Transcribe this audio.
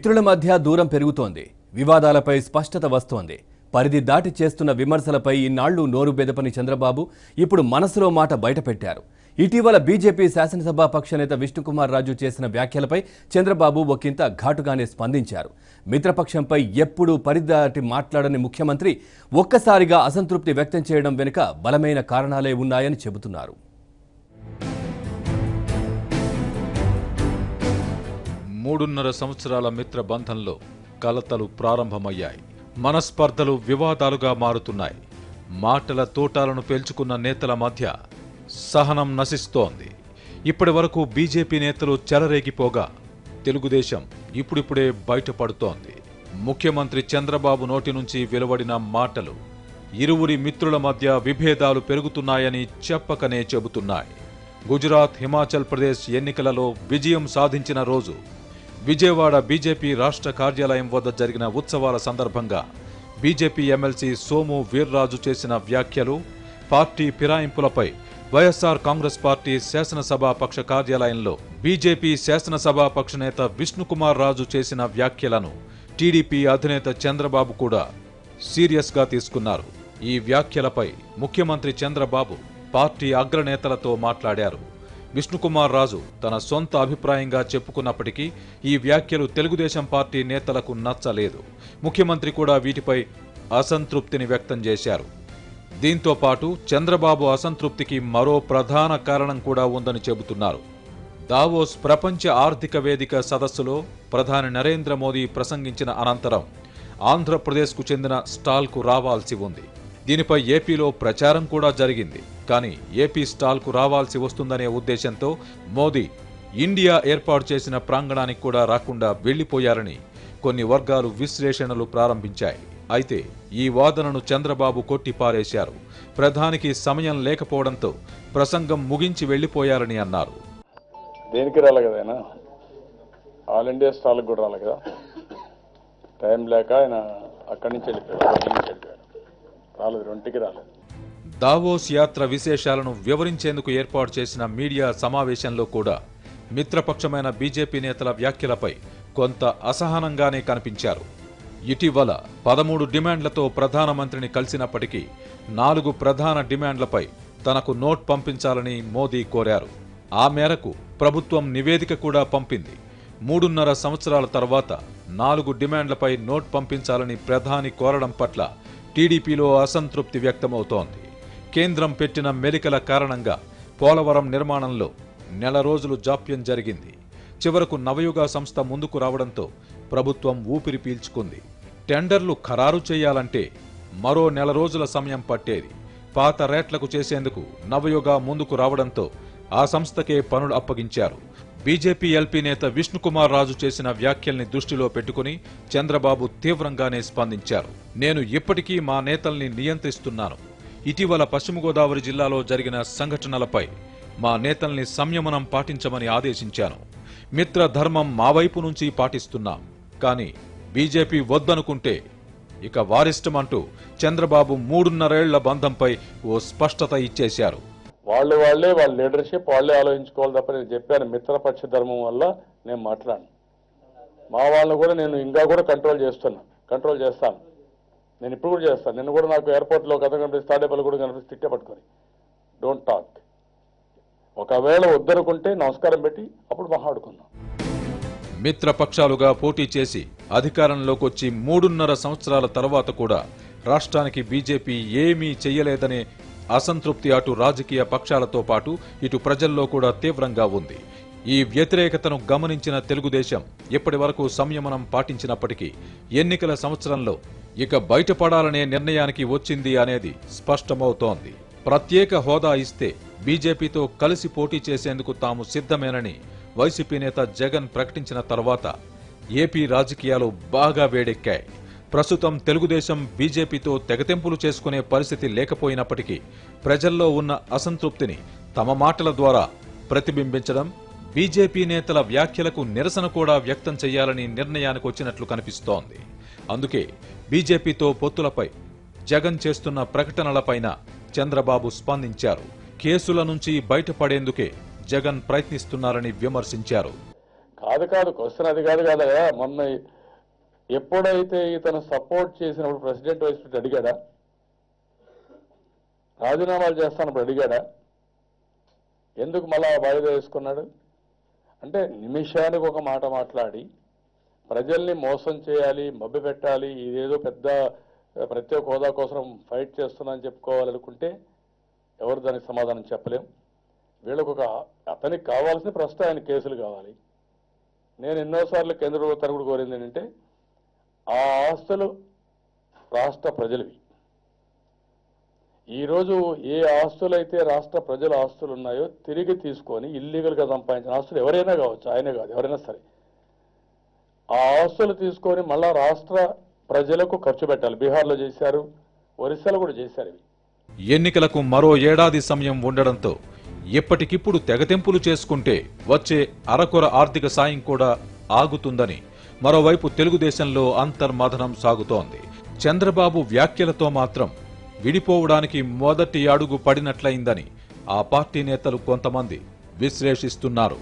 మిత్రుల మధ్య దూరం పెరుగుతోంది. వివాదాలపై స్పష్టత వస్తోంది. పరిధి దాటి చేస్తున్న విమర్శలపై ఇన్నాళ్ళు నోరు బెదపని చంద్రబాబు ఇప్పుడు మనసులో మాట బయటపెట్టారు. ఇటీవల బీజేపీ శాసనసభా పక్ష నేత విష్ణుకుమార్ రాజు చేసిన వ్యాఖ్యలపై చంద్రబాబు ఒకంత ఘాటుగానే స్పందించారు. మిత్రపక్షంపై ఎప్పుడూ పరిదాటి మాట్లాడని ముఖ్యమంత్రి ఒక్కసారిగా అసంతృప్తి వ్యక్తం చేయడం వెనుక బలమైన కారణాలే ఉన్నాయని చెబుతున్నారు. మూడున్నర సంవత్సరాల మిత్ర బంధంలో కలతలు ప్రారంభమయ్యాయి. మనస్పర్ధలు వివాదాలుగా మారుతున్నాయి. మాటల తోటాలను పేల్చుకున్న నేతల మధ్య సహనం నశిస్తోంది. ఇప్పటి వరకు బీజేపీ నేతలు చెలరేగిపోగా తెలుగుదేశం ఇప్పుడిప్పుడే బయటపడుతోంది. ముఖ్యమంత్రి చంద్రబాబు నోటి నుంచి వెలువడిన మాటలు ఇరువురి మిత్రుల మధ్య విభేదాలు పెరుగుతున్నాయని చెప్పకనే చెబుతున్నాయి. గుజరాత్ హిమాచల్ ప్రదేశ్ ఎన్నికలలో విజయం సాధించిన రోజు విజయవాడ బీజేపీ రాష్ట్ర కార్యాలయం వద్ద జరిగిన ఉత్సవాల సందర్భంగా బీజేపీ ఎమ్మెల్సీ సోము వీర్రాజు చేసిన వ్యాఖ్యలు పార్టీ ఫిరాయింపులపై వైఎస్ఆర్ కాంగ్రెస్ పార్టీ శాసనసభా పక్ష కార్యాలయంలో బీజేపీ శాసనసభాపక్ష నేత విష్ణుకుమార్ రాజు చేసిన వ్యాఖ్యలను టీడీపీ అధినేత చంద్రబాబు కూడా సీరియస్గా తీసుకున్నారు. ఈ వ్యాఖ్యలపై ముఖ్యమంత్రి చంద్రబాబు పార్టీ అగ్రనేతలతో మాట్లాడారు. విష్ణుకుమార్ రాజు తన సొంత అభిప్రాయంగా చెప్పుకున్నప్పటికీ ఈ వ్యాఖ్యలు తెలుగుదేశం పార్టీ నేతలకు నచ్చలేదు. ముఖ్యమంత్రి కూడా వీటిపై అసంతృప్తిని వ్యక్తం చేశారు. దీంతో పాటు చంద్రబాబు అసంతృప్తికి మరో ప్రధాన కారణం కూడా ఉందని చెబుతున్నారు. దావోస్ ప్రపంచ ఆర్థిక వేదిక సదస్సులో ప్రధాని నరేంద్ర మోదీ ప్రసంగించిన అనంతరం ఆంధ్రప్రదేశ్కు చెందిన స్టాల్కు రావాల్సి ఉంది. దీనిపై ఏపీలో ప్రచారం కూడా జరిగింది. కానీ ఏపీ స్టాల్కు రావాల్సి వస్తుందనే ఉద్దేశంతో మోదీ ఇండియా ఏర్పాటు చేసిన ప్రాంగణానికి కూడా రాకుండా వెళ్ళిపోయారని కొన్ని వర్గాలు విశ్లేషణలు ప్రారంభించాయి. అయితే ఈ వాదనను చంద్రబాబు కొట్టిపారేశారు. ప్రధానికి సమయం లేకపోవడంతో ప్రసంగం ముగించి వెళ్ళిపోయారని అన్నారు. దేనికి రాలే కదా ఆయన? ఆల్ ఇండియా స్టాల్కి కూడా రాలే కదా? టైం లేక ఆయన అక్కడి నుంచి వెళ్ళిపోయాడు రాలేదు రెండుకి రాలేదు. దావోస్ యాత్ర విశేషాలను వివరించేందుకు ఏర్పాటు చేసిన మీడియా సమావేశంలో కూడా మిత్రపక్షమైన బీజేపీ నేతల వ్యాఖ్యలపై కొంత అసహనంగానే కనిపించారు. ఇటీవల పదమూడు డిమాండ్లతో ప్రధానమంత్రిని కలిసినప్పటికీ నాలుగు ప్రధాన డిమాండ్లపై తనకు నోట్ పంపించాలని మోదీ కోరారు. ఆ మేరకు ప్రభుత్వం నివేదిక కూడా పంపింది. మూడున్నర సంవత్సరాల తర్వాత నాలుగు డిమాండ్లపై నోట్ పంపించాలని ప్రధాని కోరడం పట్ల టీడీపీలో అసంతృప్తి వ్యక్తమవుతోంది. కేంద్రం పెట్టిన మెలికల కారణంగా పోలవరం నిర్మాణంలో నెల రోజులు జాప్యం జరిగింది. చివరకు నవయుగ సంస్థ ముందుకు రావడంతో ప్రభుత్వం ఊపిరి పీల్చుకుంది. టెండర్లు ఖరారు చేయాలంటే మరో నెల రోజుల సమయం పట్టేది. పాత రేట్లకు చేసేందుకు నవయుగ ముందుకు రావడంతో ఆ సంస్థకే పనులు అప్పగించారు. బీజేపీ ఎల్పీ నేత విష్ణుకుమార్ రాజు చేసిన వ్యాఖ్యల్ని దృష్టిలో పెట్టుకుని చంద్రబాబు తీవ్రంగానే స్పందించారు. నేను ఇప్పటికీ మా నేతల్ని నియంత్రిస్తున్నాను. ఇటీవల పశ్చిమ గోదావరి జిల్లాలో జరిగిన సంఘటనలపై మా నేతల్ని సంయమనం పాటించమని ఆదేశించాను. మిత్ర ధర్మం మా వైపు నుంచి పాటిస్తున్నాం. కానీ బీజేపీ వద్దనుకుంటే ఇక వారిష్టమంటూ చంద్రబాబు మూడున్నరేళ్ళ బంధంపై ఓ స్పష్టత ఇచ్చేశారు. వాళ్ళు వాళ్ళే వాళ్ళ లీడర్షిప్ వాళ్ళే ఆలోచించుకోవాలి తప్ప నేను చెప్పాను మిత్రపక్ష ధర్మం వల్ల నేను మాట్లాడను. మా వాళ్ళని కూడా నేను ఇంకా కూడా కంట్రోల్ చేస్తున్నా కంట్రోల్ చేస్తాను. నేను ఇప్పుడు కూడా చేస్తాను. నిన్ను కూడా నాకు ఎయిర్పోర్ట్లో కథ కనిపిస్తే తాడేపల్లి కూడా కనిపిస్తే తిట్టే పట్టుకొని. డోంట్ టాక్ ఒకవేళ వద్దనుకుంటే నమస్కారం పెట్టి అప్పుడు మాట్లాడుకుందాం మిత్రపక్షాలుగా పోటీ చేసి అధికారంలోకి వచ్చి మూడున్నర సంవత్సరాల తర్వాత కూడా రాష్ట్రానికి బీజేపీ ఏమీ చేయలేదనే అసంతృప్తి అటు రాజకీయ పక్షాలతో పాటు ఇటు ప్రజల్లో కూడా తీవ్రంగా ఉంది. ఈ వ్యతిరేకతను గమనించిన తెలుగుదేశం ఇప్పటి వరకు సంయమనం పాటించినప్పటికీ ఎన్నికల సంవత్సరంలో ఇక బయటపడాలనే నిర్ణయానికి వచ్చింది అనేది స్పష్టమవుతోంది. ప్రత్యేక హోదా ఇస్తే బీజేపీతో కలిసి పోటీ చేసేందుకు తాము సిద్ధమేనని వైసీపీ నేత జగన్ ప్రకటించిన తర్వాత ఏపీ రాజకీయాలు బాగా వేడెక్కాయి. ప్రస్తుతం తెలుగుదేశం బీజేపీతో తెగతెంపులు చేసుకునే పరిస్థితి లేకపోయినప్పటికీ ప్రజల్లో ఉన్న అసంతృప్తిని తమ మాటల ద్వారా ప్రతిబింబించడం బీజేపీ నేతల వ్యాఖ్యలకు నిరసన కూడా వ్యక్తం చేయాలని నిర్ణయానికి వచ్చినట్లు కనిపిస్తోంది. అందుకే బీజేపీతో పొత్తులపై జగన్ చేస్తున్న ప్రకటనలపైన చంద్రబాబు స్పందించారు. కేసుల నుంచి బయటపడేందుకే జగన్ ప్రయత్నిస్తున్నారని విమర్శించారు. కాదు కాదు క్వశ్చన్ అది కాదు కదా మొన్న ఎప్పుడైతే ఇతను సపోర్ట్ చేసినప్పుడు ప్రెసిడెంట్ వైస్ ప్రెసిడెంట్ అడిగాడా? రాజీనామాలు చేస్తానప్పుడు అడిగాడా? ఎందుకు మళ్ళా వాయిదా వేసుకున్నాడు? అంటే నిమిషానికి ఒక మాట మాట్లాడి ప్రజల్ని మోసం చేయాలి మభ్య పెట్టాలి ఇదేదో పెద్ద ప్రత్యేక హోదా కోసం ఫైట్ చేస్తున్నానని చెప్పుకోవాలనుకుంటే ఎవరు దానికి సమాధానం చెప్పలేం. వీళ్ళకు ఒక అతనికి కావాల్సిన ప్రస్తుతం ఆయన కేసులు కావాలి. నేను ఎన్నోసార్లు కేంద్ర ప్రభుత్వాన్ని కూడా కోరింది ఏంటంటే ఆ ఆస్తులు రాష్ట్ర ప్రజలవి. ఈరోజు ఏ ఆస్తులైతే రాష్ట్ర ప్రజల ఆస్తులు ఉన్నాయో తిరిగి తీసుకొని ఇల్లీగల్గా సంపాదించిన ఆస్తులు ఎవరైనా కావచ్చు ఆయనే కాదు ఎవరైనా సరే. ఆ ఆస్తులు తీసుకొని మళ్ళా రాష్ట్ర ప్రజలకు ఖర్చు పెట్టాలి. బీహార్లో చేశారు ఒరిస్సాలో కూడా చేశారు ఎన్నికలకు మరో ఏడాది సమయం ఉండడంతో ఎప్పటికిప్పుడు తెగతెంపులు చేసుకుంటే వచ్చే అరకొర ఆర్థిక సాయం కూడా ఆగుతుందని మరోవైపు తెలుగుదేశంలో అంతర్మథనం సాగుతోంది. చంద్రబాబు వ్యాఖ్యలతో మాత్రం విడిపోవడానికి మొదటి అడుగు పడినట్లయిందని ఆ పార్టీ నేతలు కొంతమంది విశ్లేషిస్తున్నారు.